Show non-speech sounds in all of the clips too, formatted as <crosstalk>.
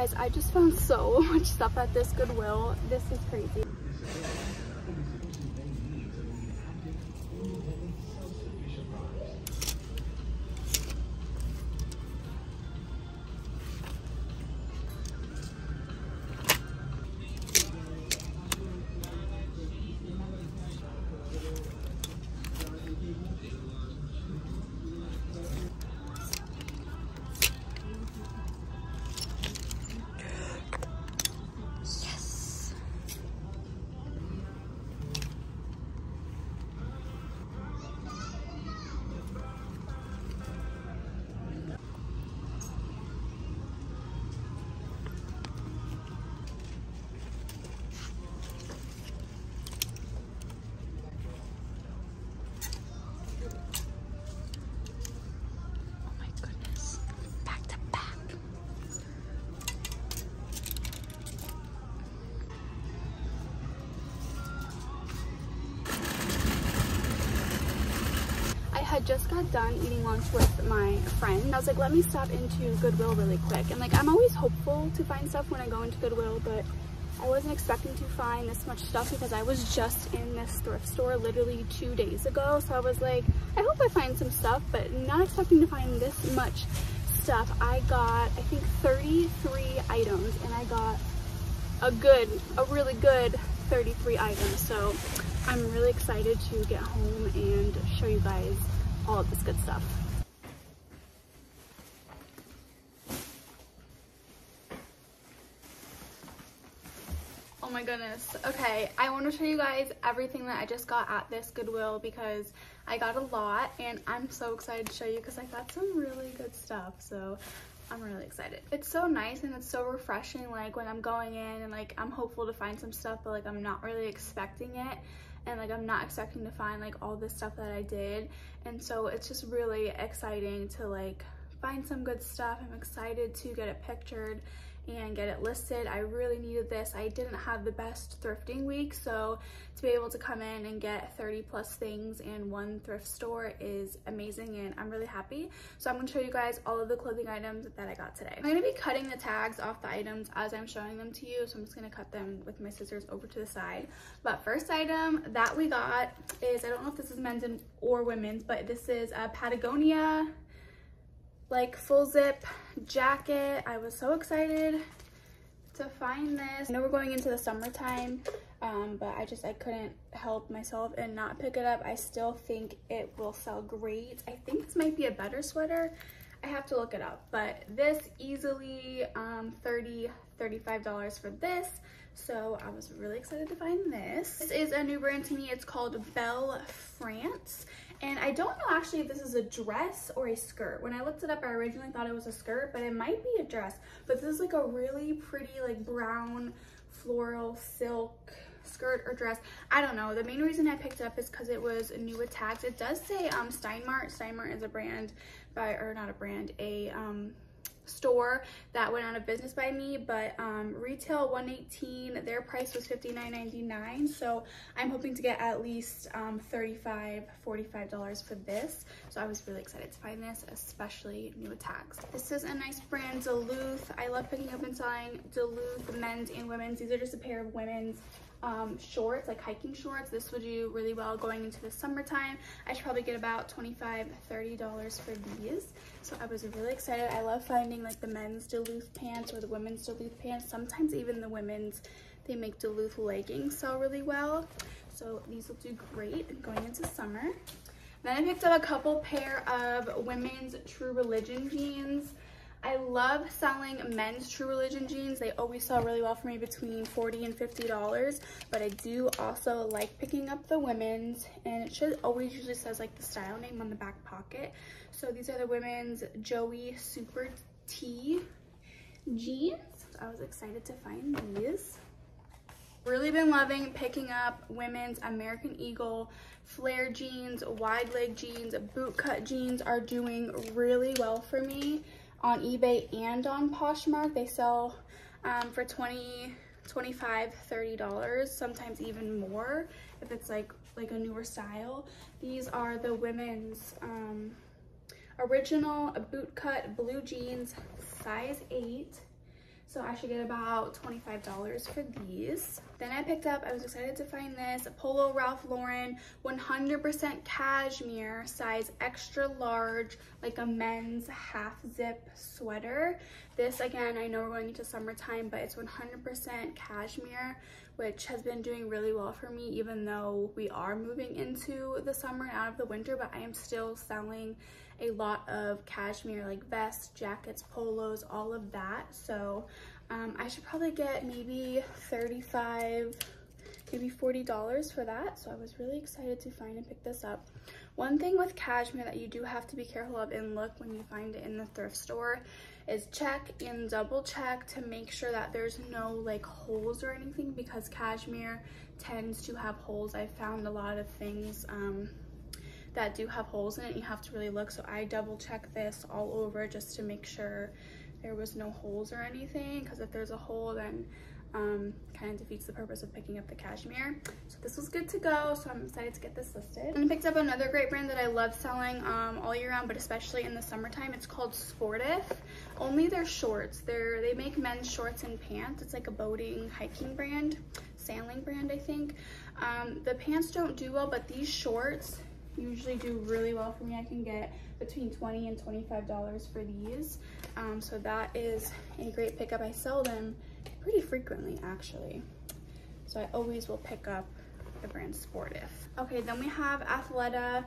guys, I just found so <laughs> much stuff at this Goodwill. This is crazy. Just got done eating lunch with my friend. I was like, let me stop into Goodwill really quick. And like, I'm always hopeful to find stuff when I go into Goodwill, but I wasn't expecting to find this much stuff because I was just in this thrift store literally two days ago. So I was like, I hope I find some stuff, but not expecting to find this much stuff. I got, I think 33 items and I got a good, a really good 33 items. So I'm really excited to get home and show you guys all of this good stuff. Oh my goodness. Okay, I want to show you guys everything that I just got at this Goodwill because I got a lot and I'm so excited to show you because I got some really good stuff. So I'm really excited. It's so nice and it's so refreshing like when I'm going in and like I'm hopeful to find some stuff but like I'm not really expecting it and like I'm not expecting to find like all this stuff that I did and so it's just really exciting to like find some good stuff. I'm excited to get it pictured and get it listed. I really needed this. I didn't have the best thrifting week, so to be able to come in and get 30 plus things in one thrift store is amazing and I'm really happy. So I'm gonna show you guys all of the clothing items that I got today. I'm gonna be cutting the tags off the items as I'm showing them to you, so I'm just gonna cut them with my scissors over to the side. But first item that we got is, I don't know if this is men's or women's, but this is a Patagonia like full zip jacket. I was so excited to find this. I know we're going into the summertime, um, but I just, I couldn't help myself and not pick it up. I still think it will sell great. I think this might be a better sweater. I have to look it up, but this easily um, 30 $35 for this. So I was really excited to find this. This is a new brand to me. It's called Belle France. And I don't know actually if this is a dress or a skirt. When I looked it up, I originally thought it was a skirt, but it might be a dress. But this is like a really pretty like brown floral silk skirt or dress. I don't know. The main reason I picked up is because it was new with tags. It does say um, Steinmart. Steinmart is a brand by, or not a brand, a um, store that went out of business by me but um, retail 118 their price was 59.99 so i'm hoping to get at least um, 35 45 dollars for this. So i was really excited to find this especially new tags this is a nice brand duluth. I love picking up and selling duluth men's and women's. These are just a pair of women's um, shorts, like hiking shorts. This would do really well going into the summertime. I should probably get about $25, $30 for these. So I was really excited. I love finding like the men's Duluth pants or the women's Duluth pants. Sometimes even the women's, they make Duluth leggings sell really well. So these will do great going into summer. Then I picked up a couple pair of women's True Religion jeans. I love selling men's True Religion jeans. They always sell really well for me between 40 and $50, but I do also like picking up the women's and it should always usually says like the style name on the back pocket. So these are the women's Joey Super T jeans. I was excited to find these. Really been loving picking up women's American Eagle flare jeans, wide leg jeans, boot cut jeans are doing really well for me on eBay and on Poshmark. They sell um, for 20 25 30 dollars sometimes even more if it's like like a newer style these are the women's um, original boot cut blue jeans size 8 So I should get about $25 for these. Then I picked up, I was excited to find this, Polo Ralph Lauren 100% cashmere size extra large, like a men's half zip sweater. This again, I know we're going into summertime, but it's 100% cashmere, which has been doing really well for me, even though we are moving into the summer and out of the winter, but I am still selling a lot of cashmere like vests, jackets, polos, all of that. So um, I should probably get maybe 35 maybe $40 for that. So I was really excited to find and pick this up. One thing with cashmere that you do have to be careful of and look when you find it in the thrift store is check and double check to make sure that there's no like holes or anything because cashmere tends to have holes. I found a lot of things um, that do have holes in it. You have to really look. So I double check this all over just to make sure there was no holes or anything because if there's a hole then um, kind of defeats the purpose of picking up the cashmere. So this was good to go, so I'm excited to get this listed. And I picked up another great brand that I love selling um, all year round, but especially in the summertime. It's called Sportif. Only their shorts. They're, they make men's shorts and pants. It's like a boating, hiking brand, sailing brand, I think. Um, the pants don't do well, but these shorts, usually do really well for me. I can get between 20 and $25 for these. Um, so that is a great pickup. I sell them pretty frequently actually. So I always will pick up the brand Sportif. Okay, then we have Athleta.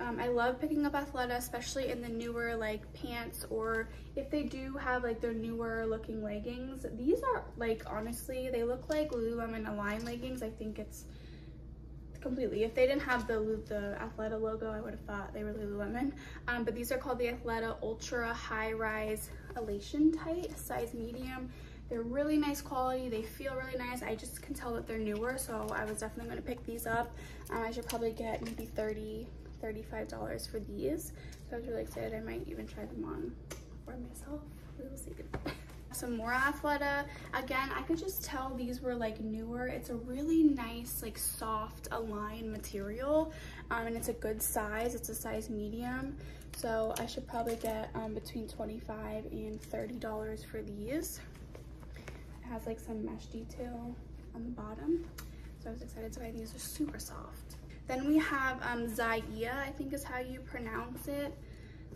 Um, I love picking up Athleta, especially in the newer like pants or if they do have like their newer looking leggings. These are like, honestly, they look like Lululemon Align leggings. I think it's completely. If they didn't have the, the Athleta logo, I would have thought they were Lululemon. Um, but these are called the Athleta Ultra High Rise Elation Tight, size medium. They're really nice quality. They feel really nice. I just can tell that they're newer, so I was definitely going to pick these up. Um, I should probably get maybe 30 $35 for these. So I was really excited. I might even try them on for myself. We will see <laughs> some more Athleta. Again, I could just tell these were like newer. It's a really nice, like soft Align material um, and it's a good size. It's a size medium. So I should probably get um, between 25 and $30 for these. It has like some mesh detail on the bottom. So I was excited to buy these. They're super soft. Then we have um, I think is how you pronounce it.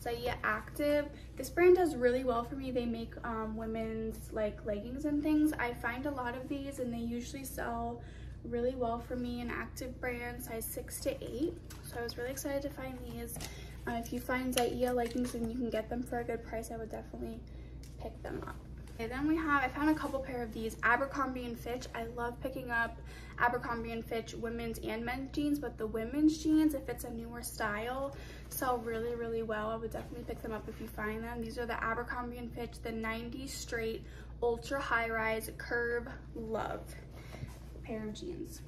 Zyia Active. This brand does really well for me. They make um, women's like leggings and things. I find a lot of these and they usually sell really well for me. An active brand, size 6 to 8. So I was really excited to find these. Uh, if you find Zyia leggings and you can get them for a good price, I would definitely pick them up. Okay, then we have, I found a couple pair of these, Abercrombie & Fitch. I love picking up Abercrombie & Fitch women's and men's jeans, but the women's jeans, if it's a newer style, sell really, really well. I would definitely pick them up if you find them. These are the Abercrombie & Fitch, the 90 straight ultra high rise curve love pair of jeans.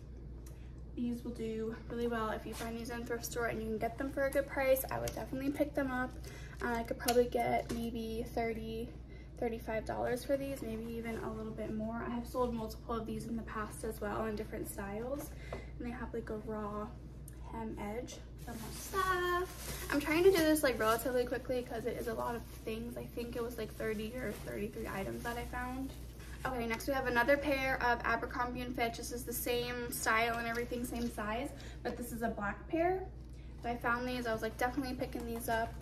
These will do really well if you find these in thrift store and you can get them for a good price. I would definitely pick them up. Uh, I could probably get maybe 30 $35 for these, maybe even a little bit more. I have sold multiple of these in the past as well in different styles. And they have like a raw hem edge. Some stuff. I'm trying to do this like relatively quickly because it is a lot of things. I think it was like 30 or 33 items that I found. Okay, next we have another pair of Abercrombie & Fitch. This is the same style and everything, same size, but this is a black pair. So I found these, I was like definitely picking these up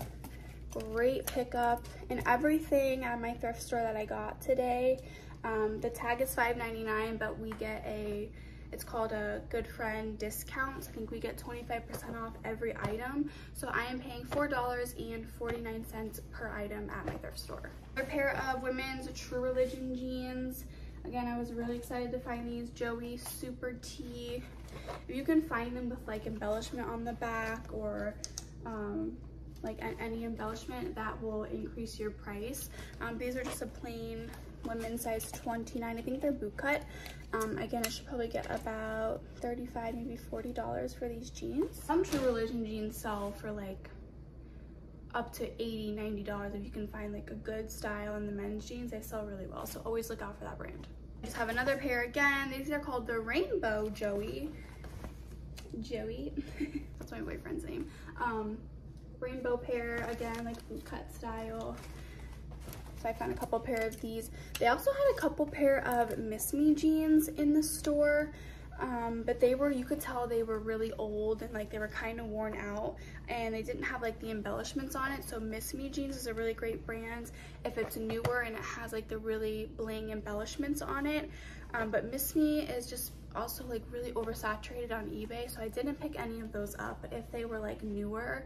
great pickup and everything at my thrift store that I got today. Um, the tag is $5.99, but we get a, it's called a good friend discount. I think we get 25% off every item. So I am paying $4.49 per item at my thrift store. A pair of women's True Religion jeans. Again, I was really excited to find these Joey Super T. If you can find them with like embellishment on the back or um, like any embellishment that will increase your price. Um, these are just a plain women's size 29. I think they're boot cut. Um, again, I should probably get about 35, maybe $40 for these jeans. Some True Religion jeans sell for like up to 80 90 dollars if you can find like a good style in the men's jeans they sell really well so always look out for that brand I just have another pair again these are called the rainbow joey joey <laughs> that's my boyfriend's name um rainbow pair again like cut style So I found a couple pair of these. They also had a couple pair of Miss Me jeans in the store. Um, but they were, you could tell they were really old and like they were kind of worn out and they didn't have like the embellishments on it. So Miss Me Jeans is a really great brand if it's newer and it has like the really bling embellishments on it. Um, but Miss Me is just also like really oversaturated on eBay. So I didn't pick any of those up, but if they were like newer,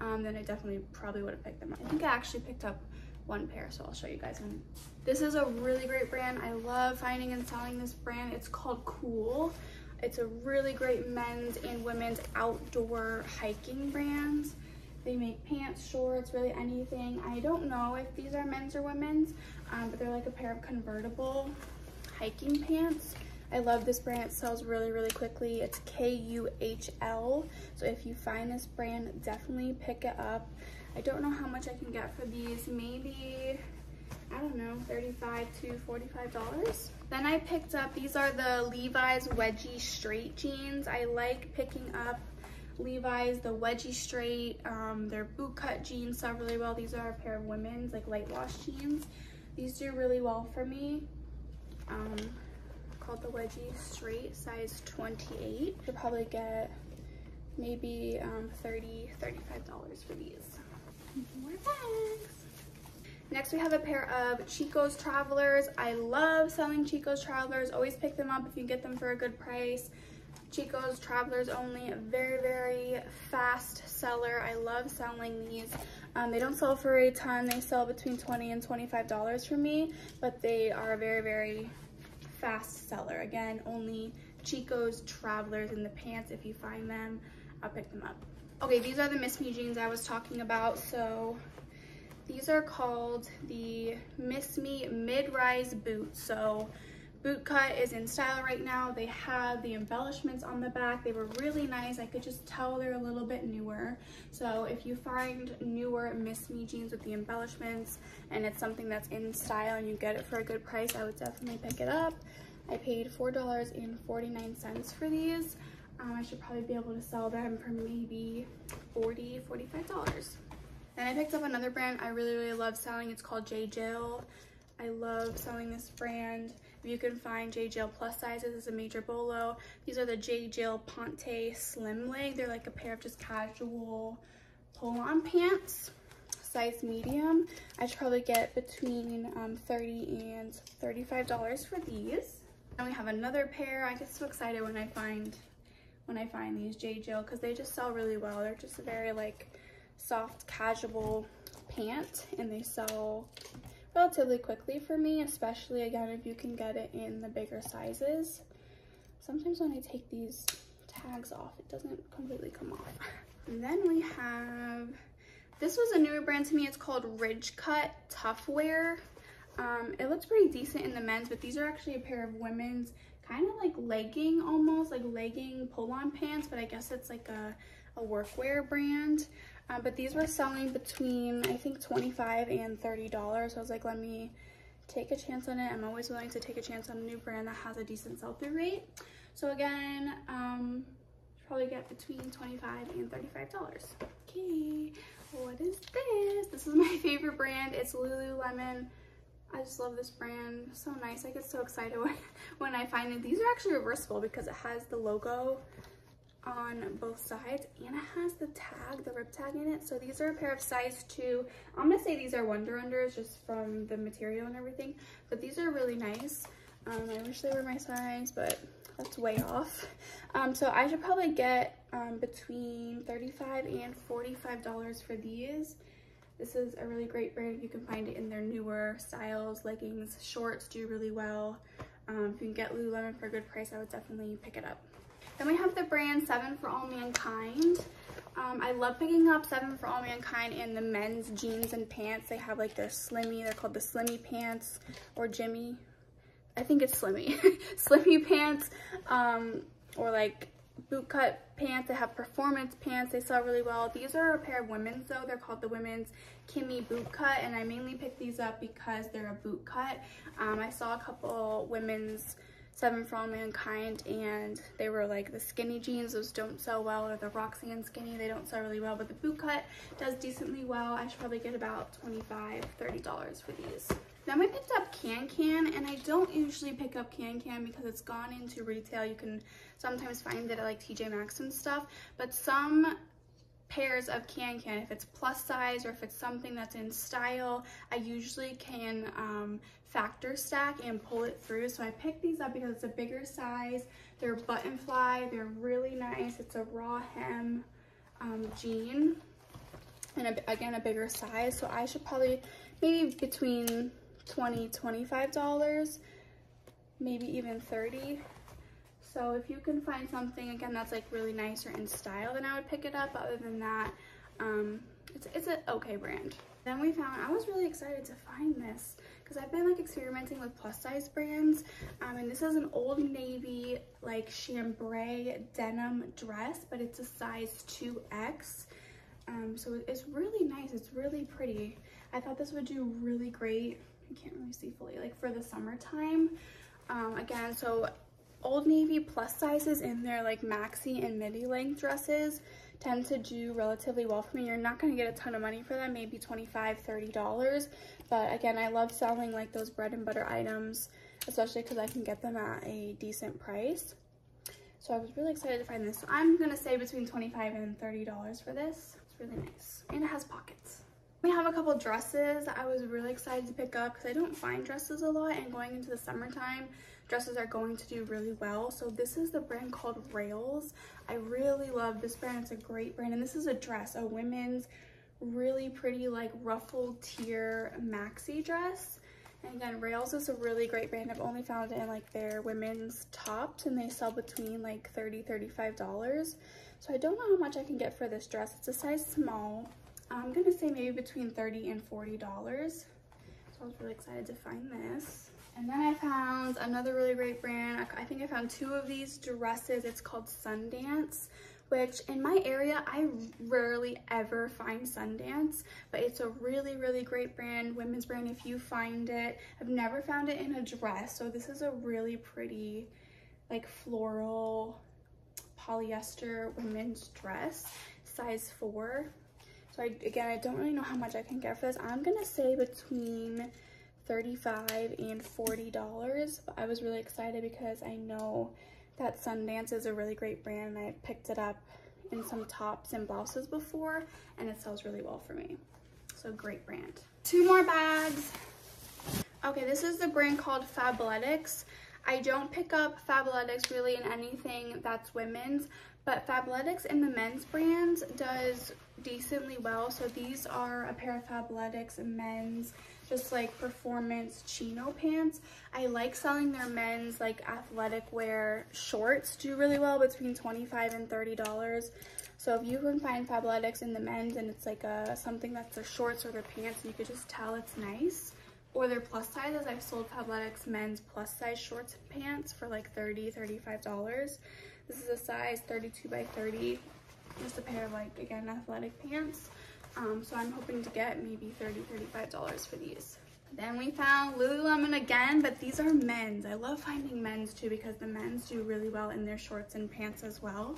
um, then I definitely probably would have picked them up. I think I actually picked up one pair, so I'll show you guys one. This is a really great brand. I love finding and selling this brand. It's called Kuhl. It's a really great men's and women's outdoor hiking brand. They make pants, shorts, really anything. I don't know if these are men's or women's, um, but they're like a pair of convertible hiking pants. I love this brand. It sells really, really quickly. It's K-U-H-L. So if you find this brand, definitely pick it up. I don't know how much I can get for these. Maybe, I don't know, 35 to $45. Then I picked up, these are the Levi's Wedgie Straight jeans. I like picking up Levi's, the Wedgie Straight, um, their boot cut jeans sell really well. These are a pair of women's like light wash jeans. These do really well for me. Um, called the Wedgie Straight, size 28. You'll probably get maybe um, 30 $35 for these. More bags. Next we have a pair of Chico's Travelers. I love selling Chico's Travelers. Always pick them up if you get them for a good price. Chico's Travelers only, very, very fast seller. I love selling these. Um, they don't sell for a ton. They sell between 20 and $25 for me, but they are very, very fast seller. Again, only Chico's Travelers in the pants. If you find them, I'll pick them up. Okay, these are the Miss Me jeans I was talking about. So these are called the Miss Me mid-rise boots. So boot cut is in style right now. They have the embellishments on the back. They were really nice. I could just tell they're a little bit newer. So if you find newer Miss Me jeans with the embellishments and it's something that's in style and you get it for a good price, I would definitely pick it up. I paid $4.49 for these. Um, I should probably be able to sell them for maybe $40, $45. Then I picked up another brand I really, really love selling. It's called J. Jill. I love selling this brand. You can find J. Plus sizes, it's a major bolo. These are the J. Ponte Slim Leg. They're like a pair of just casual pull-on pants, size medium. I should probably get between um, 30 and $35 for these. And we have another pair. I get so excited when I find when I find these J. Jill because they just sell really well. They're just a very like soft casual pant and they sell relatively quickly for me, especially again if you can get it in the bigger sizes. Sometimes when I take these tags off, it doesn't completely come off. <laughs> And then we have, this was a newer brand to me. It's called Ridge Cut Tough Wear. Um, it looks pretty decent in the men's, but these are actually a pair of women's kind of like legging almost, like legging pull-on pants, but I guess it's like a, a workwear brand. Uh, but these were selling between, I think, 25 and $30. So I was like, let me take a chance on it. I'm always willing to take a chance on a new brand that has a decent sell-through rate. So again, um, probably get between 25 and $35. Okay, what is this? This is <laughs> my favorite brand. It's Lululemon. I just love this brand. So nice. I get so excited <laughs> when, when I find it. These are actually reversible because it has the logo on both sides and it has the tag, the rib tag in it. So these are a pair of size two. I'm gonna say these are Wonder Unders just from the material and everything, but these are really nice. Um, I wish they were my size, but that's way off. Um, so I should probably get um, between 35 and $45 for these. This is a really great brand. You can find it in their newer styles, leggings, shorts do really well. Um, if you can get Lululemon for a good price, I would definitely pick it up. Then we have the brand Seven for All Mankind. Um, I love picking up Seven for All Mankind in the men's jeans and pants. They have like their Slimmy, they're called the Slimmy pants or Jimmy. I think it's Slimmy. <laughs> Slimmy pants um, or like boot cut pants. They have performance pants. They sell really well. These are a pair of women's though. They're called the women's Kimmy boot cut and I mainly picked these up because they're a boot cut. Um, I saw a couple women's Seven for All Mankind and they were like the skinny jeans. Those don't sell well or the Roxanne skinny. They don't sell really well, but the boot cut does decently well. I should probably get about $25, $30 for these. Then we picked up KanCan and I don't usually pick up KanCan because it's gone into retail. You can sometimes find it at like TJ Maxx and stuff, but some pairs of KanCan. If it's plus size or if it's something that's in style, I usually can um, factor stack and pull it through. So I picked these up because it's a bigger size. They're button fly. They're really nice. It's a raw hem um, jean and a, again a bigger size. So I should probably maybe between 20 $25, maybe even 30 so if you can find something, again, that's like really nice or in style, then I would pick it up. Other than that, um, it's, it's an okay brand. Then we found, I was really excited to find this because I've been like experimenting with plus size brands. Um, and this is an Old Navy like chambray denim dress, but it's a size 2X. Um, so it's really nice. It's really pretty. I thought this would do really great. I can't really see fully, like for the summertime. Um, again, so Old Navy plus sizes in their like maxi and midi length dresses tend to do relatively well for me. You're not going to get a ton of money for them, maybe $25, $30. But again, I love selling like those bread and butter items, especially because I can get them at a decent price. So I was really excited to find this. I'm going to say between 25 and $30 for this. It's really nice. And it has pockets. We have a couple dresses I was really excited to pick up because I don't find dresses a lot and going into the summertime, dresses are going to do really well. So this is the brand called Rails. I really love this brand. It's a great brand. And this is a dress, a women's really pretty like ruffled tier maxi dress. And again, Rails is a really great brand. I've only found it in like their women's tops and they sell between like 30 $35. So I don't know how much I can get for this dress. It's a size small. I'm gonna say maybe between 30 and $40. So I was really excited to find this. And then I found another really great brand. I think I found two of these dresses. It's called Sundance, which in my area, I rarely ever find Sundance, but it's a really, really great brand, women's brand if you find it. I've never found it in a dress, so this is a really pretty, like floral polyester women's dress, size four. I, again, I don't really know how much I can get for this. I'm gonna say between 35 and $40. But I was really excited because I know that Sundance is a really great brand and I picked it up in some tops and blouses before and it sells really well for me. So great brand. Two more bags. Okay, this is the brand called Fabletics. I don't pick up Fabletics really in anything that's women's, but Fabletics in the men's brands does decently well. So these are a pair of Fabletics men's just like performance chino pants. I like selling their men's like athletic wear shorts do really well between 25 and $30. So if you can find Fabletics in the men's and it's like a something that's their shorts or their pants, you could just tell it's nice. Or their plus sizes, I've sold Fabletics men's plus size shorts and pants for like 30 $35. This is a size 32 by 30, just a pair of like, again, athletic pants. Um, so I'm hoping to get maybe $30, $35 for these. Then we found Lululemon again, but these are men's. I love finding men's too because the men's do really well in their shorts and pants as well.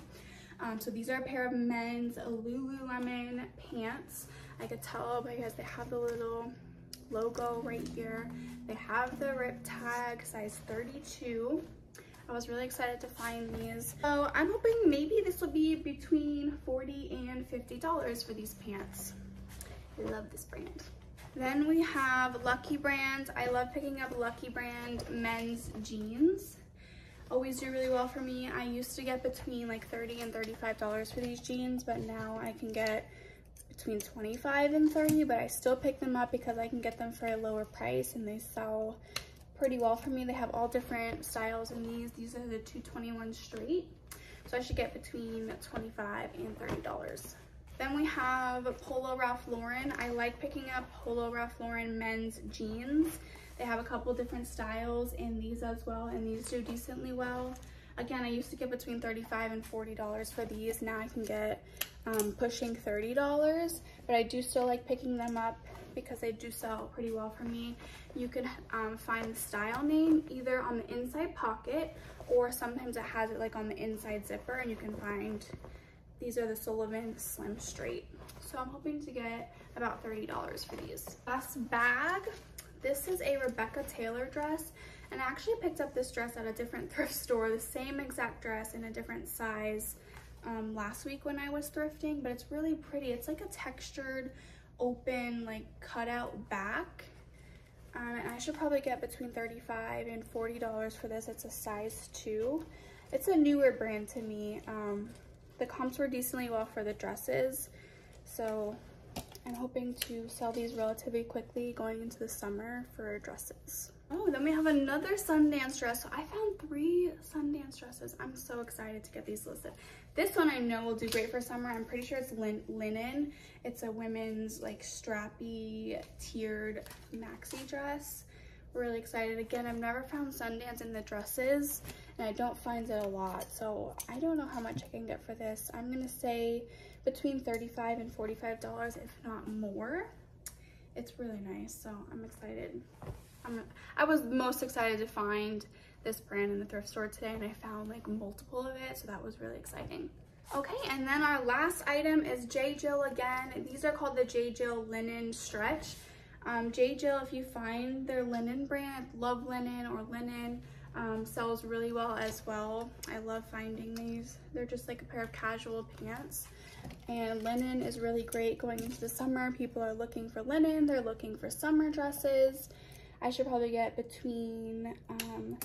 Um, so these are a pair of men's Lululemon pants. I could tell because they have the little logo right here. They have the rip tag, size 32. I was really excited to find these. So I'm hoping maybe this will be between 40 and $50 for these pants. I love this brand. Then we have Lucky Brand. I love picking up Lucky Brand men's jeans. Always do really well for me. I used to get between like 30 and $35 for these jeans, but now I can get between 25 and 30, but I still pick them up because I can get them for a lower price and they sell pretty well for me. They have all different styles in these. These are the 221 straight. So I should get between 25 and $30. Then we have Polo Ralph Lauren. I like picking up Polo Ralph Lauren men's jeans. They have a couple different styles in these as well, and these do decently well. Again, I used to get between 35 and $40 for these. Now I can get um, pushing $30, but I do still like picking them up because they do sell pretty well for me. You can um, find the style name either on the inside pocket or sometimes it has it like on the inside zipper and you can find these are the Sullivan Slim Straight. So I'm hoping to get about $30 for these. Last bag, this is a Rebecca Taylor dress and I actually picked up this dress at a different <laughs> thrift store, the same exact dress in a different size um, last week when I was thrifting, but it's really pretty. It's like a textured, open, like cutout back. Um, and I should probably get between 35 and $40 for this. It's a size two. It's a newer brand to me. Um, the comps were decently well for the dresses. So I'm hoping to sell these relatively quickly going into the summer for dresses. Oh, then we have another Sundance dress. So I found three Sundance dresses. I'm so excited to get these listed. This one I know will do great for summer. I'm pretty sure it's lin linen. It's a women's like strappy tiered maxi dress. Really excited. Again, I've never found Sundance in the dresses and I don't find it a lot. So I don't know how much I can get for this. I'm gonna say between 35 and $45, if not more. It's really nice, so I'm excited. I'm, I was most excited to find this brand in the thrift store today and I found like multiple of it, so that was really exciting. Okay, and then our last item is J. Jill again. These are called the J. Jill Linen Stretch. Um, J. Jill, if you find their linen brand, Love Linen or Linen, um, sells really well as well. I love finding these. They're just like a pair of casual pants. And linen is really great going into the summer. People are looking for linen. They're looking for summer dresses. I should probably get between um,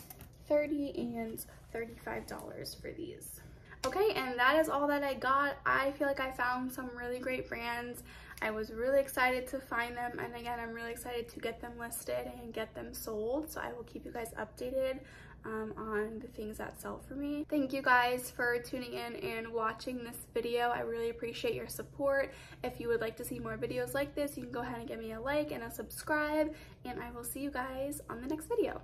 30 and $35 for these. Okay, and that is all that I got. I feel like I found some really great brands. I was really excited to find them and again I'm really excited to get them listed and get them sold so I will keep you guys updated um, on the things that sell for me. Thank you guys for tuning in and watching this video. I really appreciate your support. If you would like to see more videos like this, you can go ahead and give me a like and a subscribe and I will see you guys on the next video.